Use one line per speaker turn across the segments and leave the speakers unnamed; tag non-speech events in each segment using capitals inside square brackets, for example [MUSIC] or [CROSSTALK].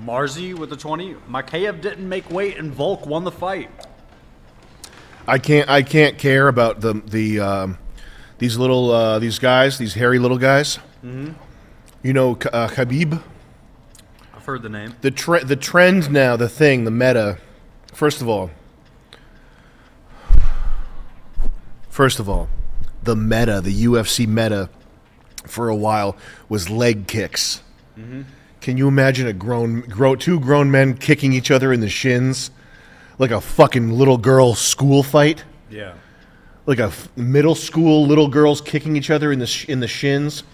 Marzi with the 20. Makayev didn't make weight, and Volk won the fight.
I can't. I can't care about the the um, these little uh, these guys, these hairy little guys. Mm-hmm. You know, uh, Khabib.
I've heard the name.
The tre- the trend now, the thing, the meta. First of all, first of all, the meta, the UFC meta, for a while was leg kicks. Can you imagine a grown, grow, two grown men kicking each other in the shins, like a fucking little girl school fight?
Yeah.
like a f- middle school little girls kicking each other in the sh- in the shins.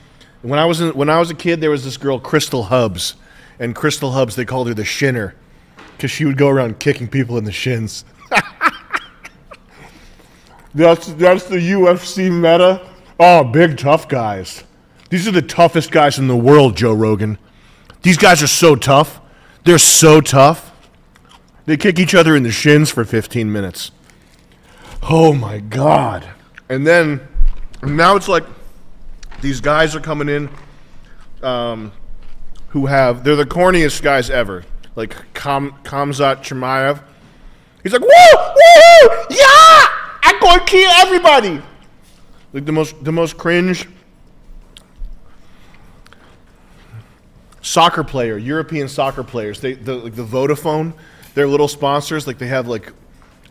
When I was in, when I was a kid, there was this girl Crystal Hubs, and Crystal Hubs they called her the Shinner because she would go around kicking people in the shins. [LAUGHS] that's that's the UFC meta. Oh, big tough guys. These are the toughest guys in the world, Joe Rogan. These guys are so tough. They're so tough. They kick each other in the shins for 15 minutes. Oh my god. And then now it's like these guys are coming in um, who have they're the corniest guys ever. Like Kam, Khamzat Chimaev. He's like, woo, woo, yeah! I'm gonna kill everybody. Like the most the most cringe soccer player, European soccer players. They the like the Vodafone, their little sponsors, like they have like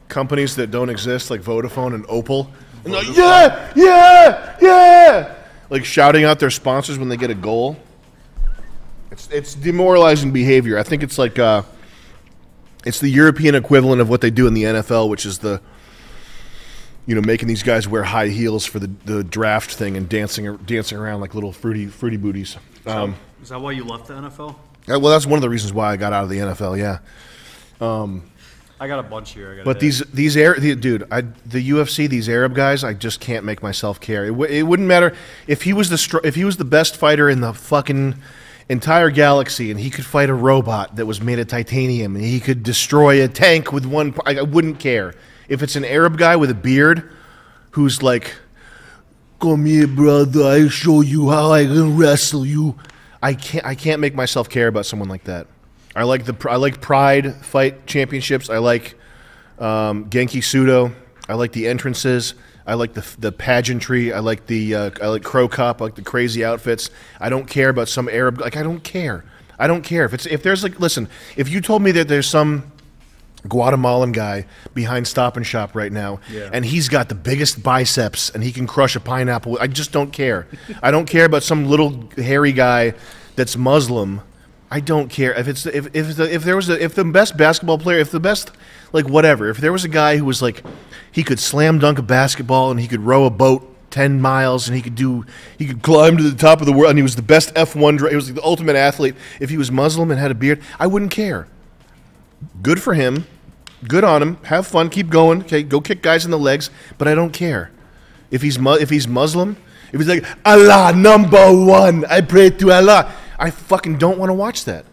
companies that don't exist, like Vodafone and Opel. And they're like, yeah, yeah, yeah, like shouting out their sponsors when they get a goal. It's it's demoralizing behavior. I think it's like uh, it's the European equivalent of what they do in the NFL, which is the you know making these guys wear high heels for the, the draft thing and dancing dancing around like little fruity fruity booties. Um,
Is that why you left the NFL?
yeah, well, that's one of the reasons why I got out of the NFL. Yeah.
I got a bunch here. I got
But these these the, dude, I, the UFC, these Arab guys, I just can't make myself care. It, w- it wouldn't matter if he was the str- if he was the best fighter in the fucking entire galaxy, and he could fight a robot that was made of titanium, and he could destroy a tank with one. I wouldn't care if it's an Arab guy with a beard who's like, "Come here, brother. I show you how I can wrestle you." I can't. I can't make myself care about someone like that. I like the. I like Pride fight championships. I like um, Genki Sudo. I like the entrances. I like the the pageantry. I like the uh, I like Cro Cop. I like the crazy outfits. I don't care about some Arab. Like I don't care. I don't care if it's if there's like listen. If you told me that there's some Guatemalan guy behind Stop and Shop right now,
Yeah.
and he's got the biggest biceps and he can crush a pineapple. I just don't care. I don't care about some little hairy guy that's Muslim. I don't care if it's if if the, if there was a, if the best basketball player, if the best like whatever, if there was a guy who was like he could slam dunk a basketball and he could row a boat. 10 miles and he could do he could climb to the top of the world and he was the best F1 dri- he was like the ultimate athlete if he was Muslim and had a beard I wouldn't care good for him. Good on him. Have fun. Keep going. Okay, go kick guys in the legs. But I don't care if he's mu- if he's Muslim. If he's like Allah number one, I pray to Allah. I fucking don't want to watch that.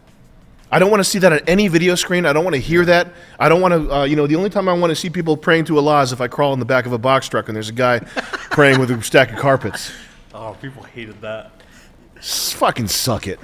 I don't want to see that on any video screen. I don't want to hear that. I don't want to. Uh, you know, the only time I want to see people praying to Allah is if I crawl in the back of a box truck and there's a guy praying with a stack of carpets.
Oh, people hated that.
S- fucking suck it.